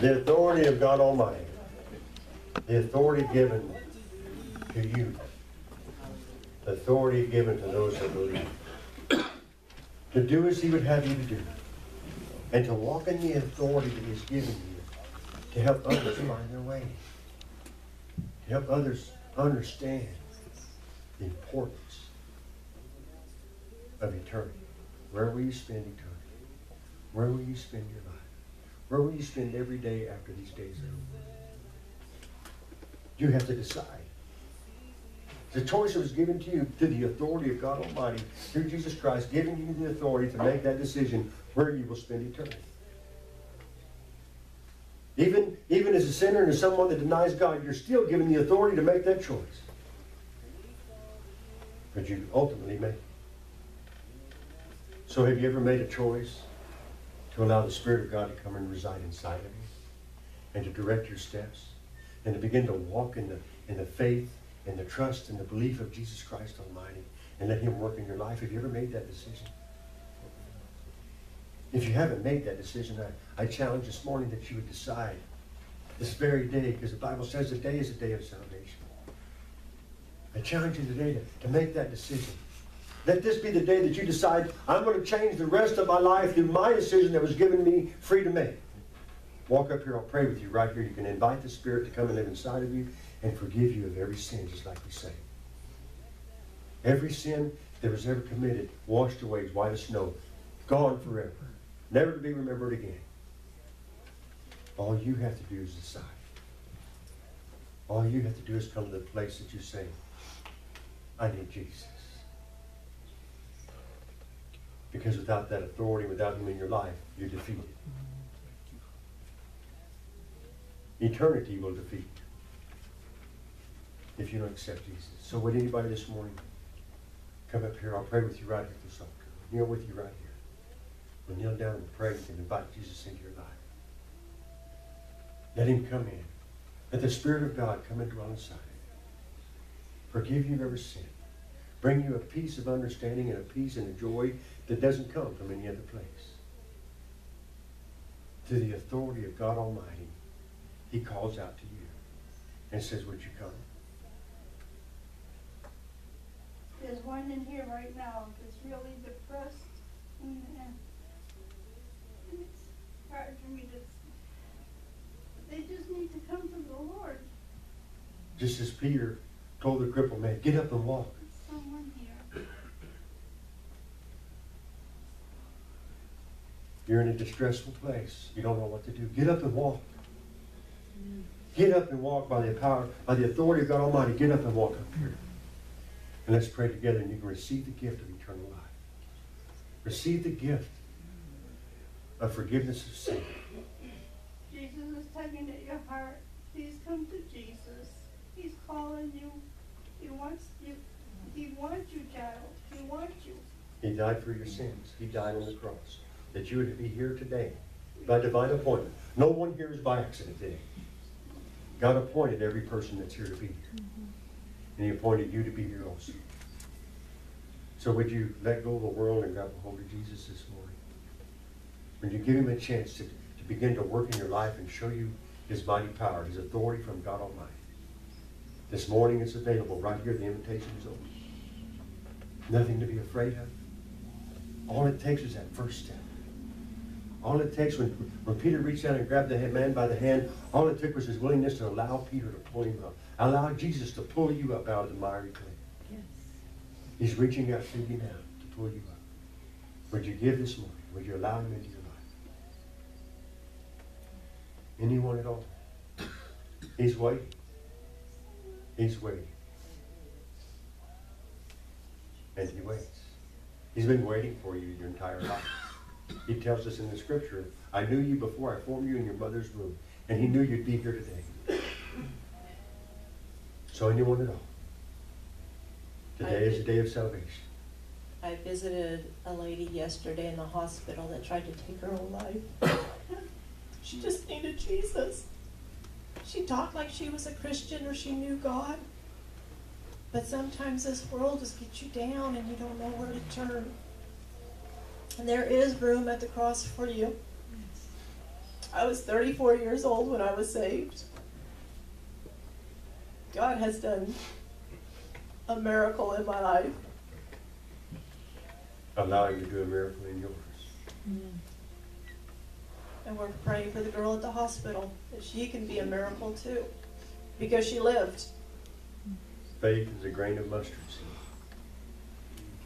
The authority of God Almighty. The authority given to you. The authority given to those that believe. To do as He would have you to do. And to walk in the authority that He's given you. To help others find their way. To help others understand the importance of eternity. Where will you spend eternity? Where will you spend your life? Where will you spend every day after these days are over? You have to decide. The choice was given to you through the authority of God Almighty, through Jesus Christ, giving you the authority to make that decision where you will spend eternity. Even, even as a sinner and as someone that denies God, you're still given the authority to make that choice. But you ultimately make it. So have you ever made a choice to allow the Spirit of God to come and reside inside of you and to direct your steps and to begin to walk in the, in the faith and the trust and the belief of Jesus Christ Almighty and let Him work in your life? Have you ever made that decision? If you haven't made that decision, I, I challenge this morning that you would decide this very day, because the Bible says the day is a day of salvation. I challenge you today to, to make that decision. Let this be the day that you decide, I'm going to change the rest of my life through my decision that was given me free to make. Walk up here, I'll pray with you right here. You can invite the Spirit to come and live inside of you and forgive you of every sin, just like we say. Every sin that was ever committed, washed away as white as snow, gone forever, never to be remembered again. All you have to do is decide. All you have to do is come to the place that you say, I need Jesus. Because without that authority, without Him in your life, you're defeated. Eternity will defeat if you don't accept Jesus. So would anybody this morning come up here? I'll pray with you right here this altar. Kneel with you right here. We'll kneel down and pray and invite Jesus into your life. Let Him come in. Let the Spirit of God come and dwell inside you. Forgive you of every sin. Bring you a peace of understanding and a peace and a joy that doesn't come from any other place. To the authority of God Almighty, He calls out to you and says, Would you come? There's one in here right now that's really depressed and, and it's hard for me to, they just need to come to the Lord. Just as Peter told the crippled man, Get up and walk. There's someone here. You're in a distressful place. You don't know what to do. Get up and walk. Get up and walk by the power, by the authority of God Almighty. Get up and walk up here. And let's pray together and you can receive the gift of eternal life. Receive the gift of forgiveness of sin. Jesus is tugging at your heart. Please come to Jesus. He's calling you. He wants you. He wants you, child. He wants you. He died for your sins. He died on the cross. That you would be here today by divine appointment. No one here is by accident today. God appointed every person that's here to be here. Mm-hmm. And He appointed you to be here also. So would you let go of the world and grab a hold of Jesus this morning? Would you give Him a chance to, to begin to work in your life and show you His mighty power, His authority from God Almighty? This morning it's available right here. The invitation is open. Nothing to be afraid of. All it takes is that first step. All it takes when, when Peter reached out and grabbed the man by the hand, all it took was his willingness to allow Peter to pull him up. Allow Jesus to pull you up out of the miry clay. Yes. He's reaching out to you now to pull you up. Would you give this morning? Would you allow him into your life? Anyone at all? He's waiting. He's waiting. And he waits. He's been waiting for you your entire life. He tells us in the scripture, I knew you before I formed you in your mother's womb. And he knew you'd be here today. So anyone at all. Today is the day of salvation. I visited a lady yesterday in the hospital that tried to take her own life. she just needed Jesus. She talked like she was a Christian or she knew God. But sometimes this world just gets you down and you don't know where to turn. And there is room at the cross for you. I was 34 years old when I was saved. God has done a miracle in my life. Allow you to do a miracle in yours. Mm-hmm. And we're praying for the girl at the hospital that she can be a miracle too. Because she lived. Faith is a grain of mustard seed.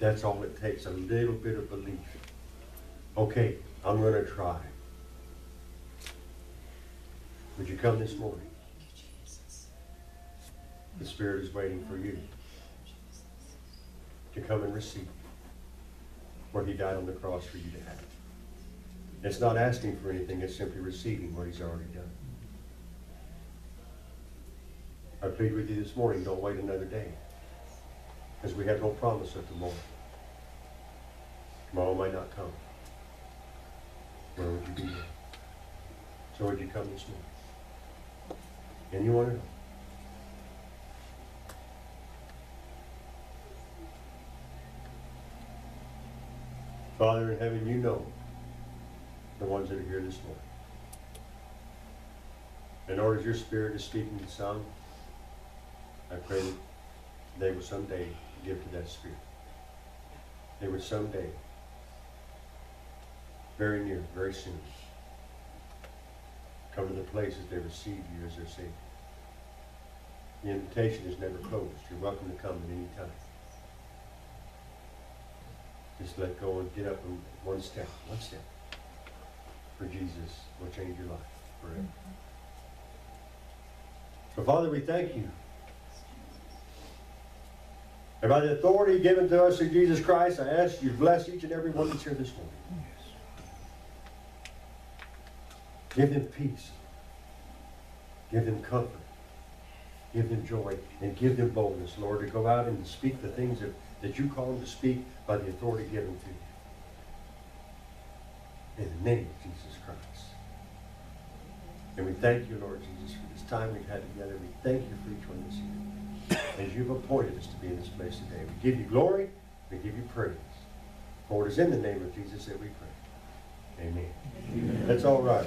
That's all it takes, a little bit of belief. Okay, I'm going to try. Would you come this morning? The Spirit is waiting for you to come and receive what He died on the cross for you to have. It's not asking for anything, it's simply receiving what He's already done. I plead with you this morning, don't wait another day. Because we have no promise of tomorrow. Tomorrow might not come. Where would you be? So would you come this morning? To know? Father in heaven, you know the ones that are here this morning. Lord, as your spirit is speaking to some, I pray that they will someday give to that spirit. They would someday, very near, very soon, come to the place that they receive you as their Savior. The invitation is never closed. You're welcome to come at any time. Just let go and get up and one step, one step. For Jesus will change your life forever. So Father, we thank you. And by the authority given to us through Jesus Christ, I ask you to bless each and every one that's here this morning. Give them peace. Give them comfort. Give them joy. And give them boldness, Lord, to go out and speak the things that, that you call them to speak by the authority given to you. In the name of Jesus Christ. And we thank you, Lord Jesus, for this time we've had together. We thank you for each one that's here. As you've appointed us to be in this place today. We give you glory. We give you praise. For it is in the name of Jesus that we pray. Amen. That's all right.